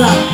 up.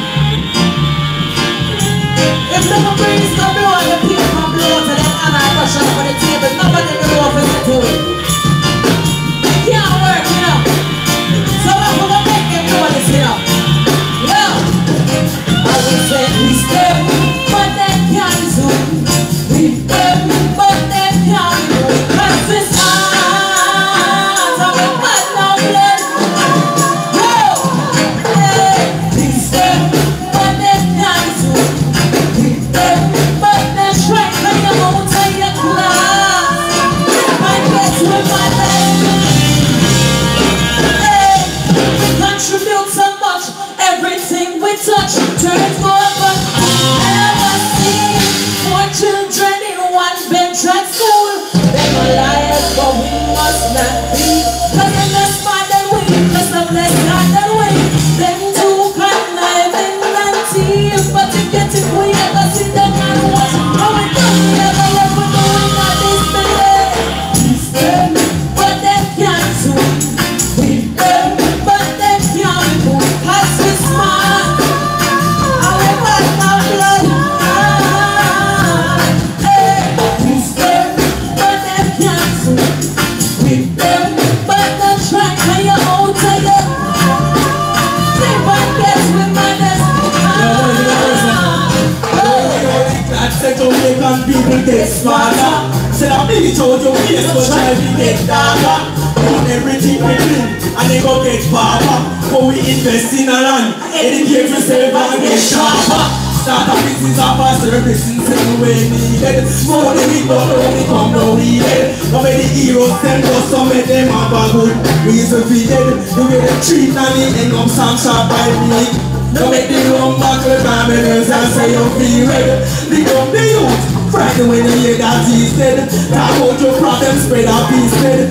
Smarter. Said I bleach out oh, your face, but try get darker. Put everything we do, and they go get power. But we invest in a land, educate yourself and get sharper. Start a business of a service in the way needed. More than we got, only come down needed. How many heroes them go, some of them have a good reason for dead. The way they treat and they end up by me. No make the wrong buckle Babylons and say you feel Big up the youth Frightened when you hear that he said Talk about your problems, spread out peace said